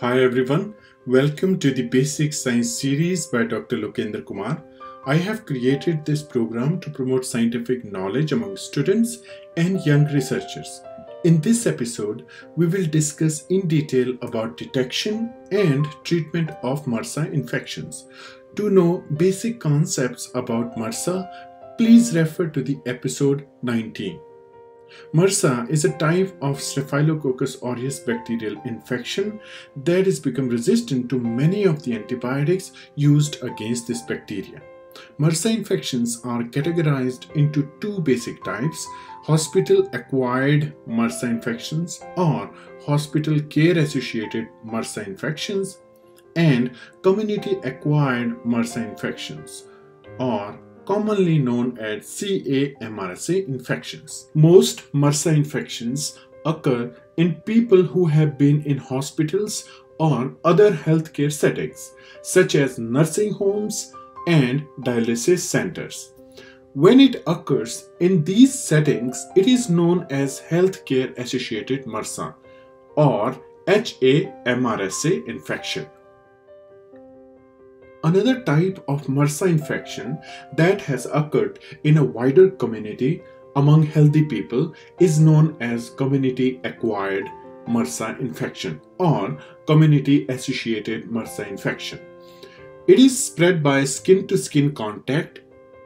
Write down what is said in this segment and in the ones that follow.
Hi everyone, welcome to the Basic Science series by Dr. Lokendra Kumar. I have created this program to promote scientific knowledge among students and young researchers. In this episode, we will discuss in detail about detection and treatment of MRSA infections. To know basic concepts about MRSA, please refer to the episode 19. MRSA is a type of Staphylococcus aureus bacterial infection that has become resistant to many of the antibiotics used against this bacteria. MRSA infections are categorized into two basic types hospital acquired MRSA infections or hospital care associated MRSA infections and community acquired MRSA infections or commonly known as CA-MRSA infections. Most MRSA infections occur in people who have been in hospitals or other healthcare settings, such as nursing homes and dialysis centers. When it occurs in these settings, it is known as healthcare associated MRSA or HA-MRSA infection. Another type of MRSA infection that has occurred in a wider community among healthy people is known as community acquired MRSA infection or community associated MRSA infection. It is spread by skin to skin contact.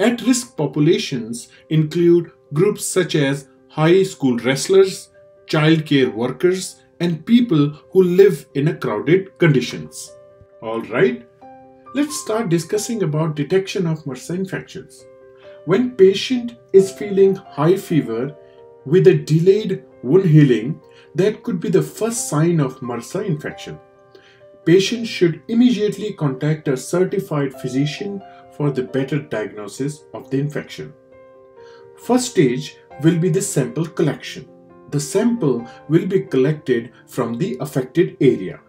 At risk populations include groups such as high school wrestlers, child care workers, and people who live in a crowded conditions. All right, Let's start discussing about detection of MRSA infections. When patient is feeling high fever with a delayed wound healing, that could be the first sign of MRSA infection. Patient should immediately contact a certified physician for the better diagnosis of the infection. First stage will be the sample collection. The sample will be collected from the affected area.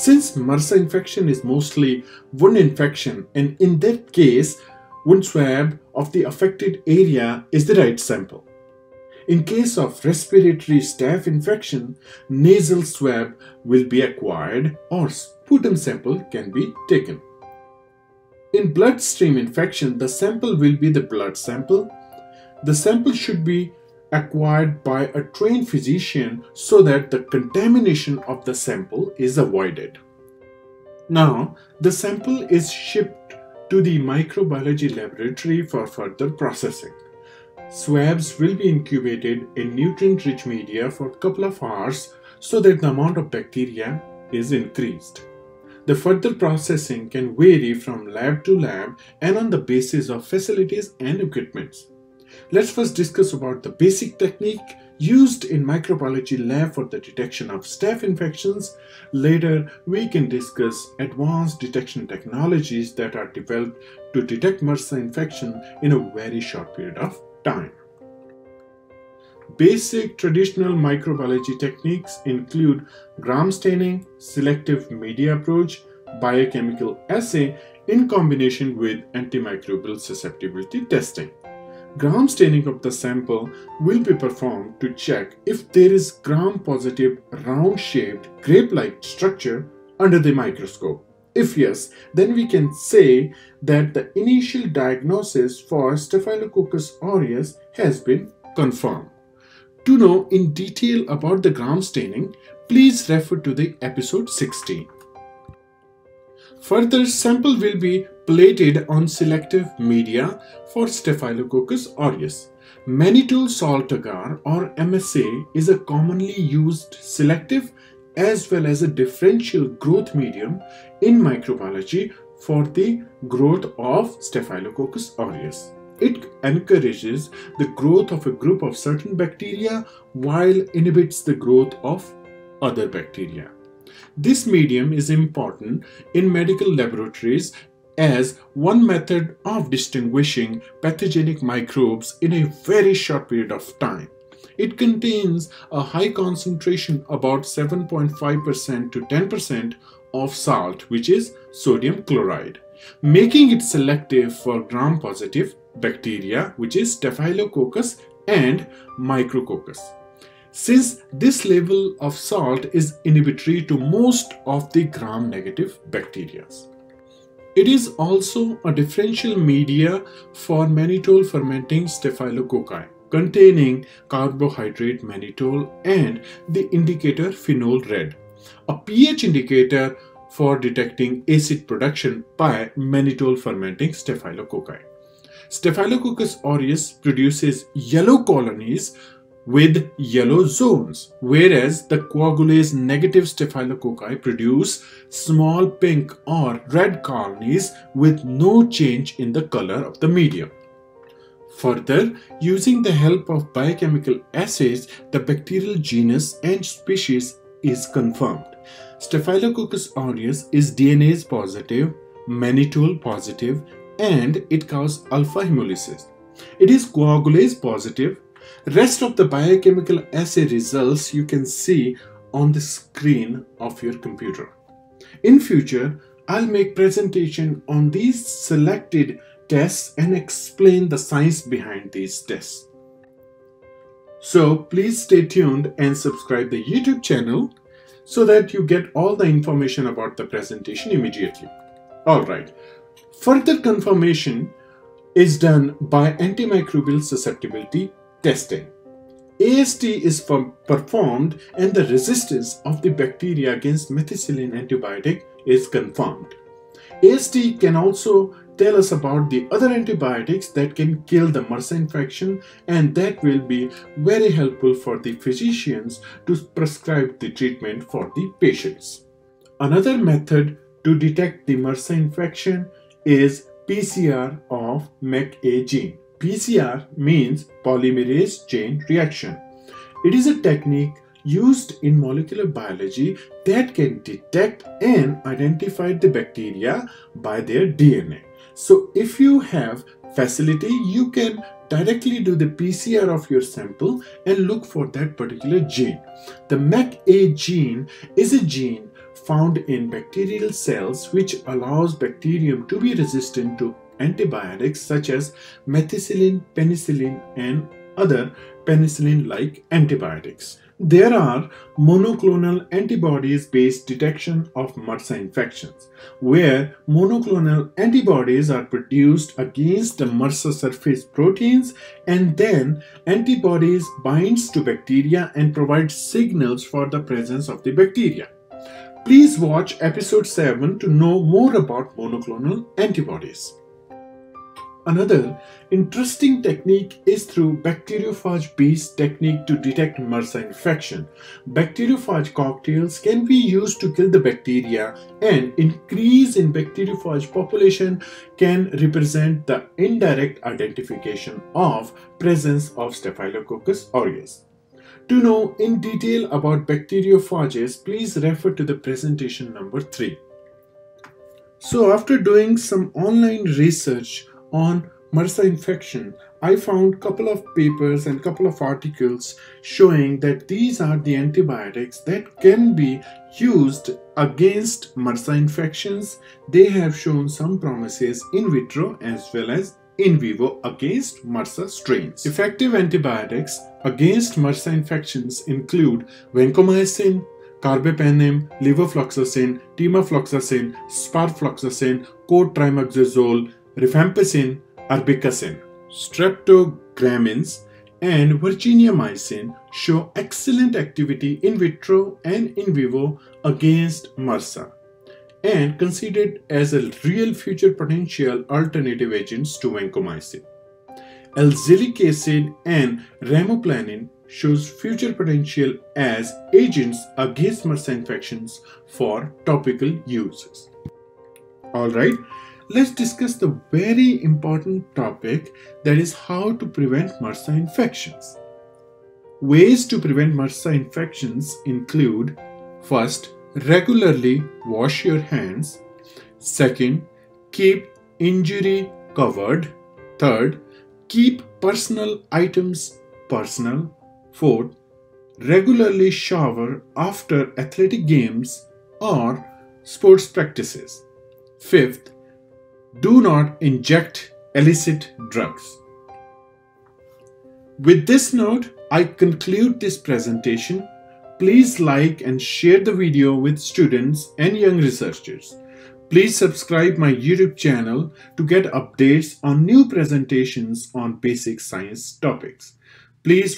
Since MRSA infection is mostly wound infection and in that case, wound swab of the affected area is the right sample. In case of respiratory staph infection, nasal swab will be acquired or sputum sample can be taken. In bloodstream infection, the sample will be the blood sample. The sample should be acquired by a trained physician so that the contamination of the sample is avoided. Now, the sample is shipped to the microbiology laboratory for further processing. Swabs will be incubated in nutrient rich media for a couple of hours so that the amount of bacteria is increased. The further processing can vary from lab to lab and on the basis of facilities and equipments. Let's first discuss about the basic technique used in microbiology lab for the detection of staph infections. Later, we can discuss advanced detection technologies that are developed to detect MRSA infection in a very short period of time. Basic traditional microbiology techniques include gram staining, selective media approach, biochemical assay in combination with antimicrobial susceptibility testing. Gram staining of the sample will be performed to check if there is gram-positive round-shaped grape-like structure under the microscope. If yes, then we can say that the initial diagnosis for Staphylococcus aureus has been confirmed. To know in detail about the gram staining, please refer to the episode 16. Further, sample will be plated on selective media for Staphylococcus aureus. Mannitol salt agar or MSA is a commonly used selective as well as a differential growth medium in microbiology for the growth of Staphylococcus aureus. It encourages the growth of a group of certain bacteria while inhibits the growth of other bacteria. This medium is important in medical laboratories as one method of distinguishing pathogenic microbes in a very short period of time. It contains a high concentration, about 7.5% to 10% of salt, which is sodium chloride, making it selective for gram-positive bacteria, which is Staphylococcus and Micrococcus. since this level of salt is inhibitory to most of the gram-negative bacteria. It is also a differential media for mannitol fermenting staphylococci containing carbohydrate mannitol and the indicator phenol red, a pH indicator for detecting acid production by mannitol fermenting staphylococci. Staphylococcus aureus produces yellow colonies with yellow zones, whereas the coagulase negative staphylococci produce small pink or red colonies with no change in the color of the medium. Further, using the help of biochemical assays, the bacterial genus and species is confirmed. Staphylococcus aureus is DNase positive, mannitol positive, and it causes alpha hemolysis. It is coagulase positive. Rest of the biochemical assay results you can see on the screen of your computer. In future, I'll make presentation on these selected tests and explain the science behind these tests. So please stay tuned and subscribe the YouTube channel so that you get all the information about the presentation immediately. Alright, further confirmation is done by antimicrobial susceptibility testing. AST is performed and the resistance of the bacteria against methicillin antibiotic is confirmed. AST can also tell us about the other antibiotics that can kill the MRSA infection and that will be very helpful for the physicians to prescribe the treatment for the patients. Another method to detect the MRSA infection is PCR of mecA gene. PCR means polymerase chain reaction. It is a technique used in molecular biology that can detect and identify the bacteria by their DNA. So if you have facility, you can directly do the PCR of your sample and look for that particular gene. The mecA gene is a gene found in bacterial cells which allows bacterium to be resistant to antibiotics such as methicillin, penicillin and other penicillin-like antibiotics. There are monoclonal antibodies based detection of MRSA infections, where monoclonal antibodies are produced against the MRSA surface proteins and then antibodies binds to bacteria and provides signals for the presence of the bacteria. Please watch episode 7 to know more about monoclonal antibodies. Another interesting technique is through bacteriophage based technique to detect MRSA infection. Bacteriophage cocktails can be used to kill the bacteria and increase in bacteriophage population can represent the indirect identification of presence of Staphylococcus aureus. To know in detail about bacteriophages, please refer to the presentation number 3. So after doing some online research on MRSA infection, I found couple of papers and couple of articles showing that these are the antibiotics that can be used against MRSA infections. They have shown some promises in vitro as well as in vivo against MRSA strains. Effective antibiotics against MRSA infections include vancomycin, carbapenem, levofloxacin, temafloxacin, sparfloxacin, cotrimoxazole, rifampicin, arbekacin, streptogramins, and virginiamycin show excellent activity in vitro and in vivo against MRSA and considered as a real future potential alternative agents to vancomycin. Azelaic acid and ramoplanin shows future potential as agents against MRSA infections for topical uses. Alright, let's discuss the very important topic that is how to prevent MRSA infections. Ways to prevent MRSA infections include first, regularly wash your hands. Second, keep injury covered. Third, keep personal items personal. Fourth, regularly shower after athletic games or sports practices. Fifth, do not inject illicit drugs. With this note, I conclude this presentation. Please like and share the video with students and young researchers. Please subscribe my YouTube channel to get updates on new presentations on basic science topics. Please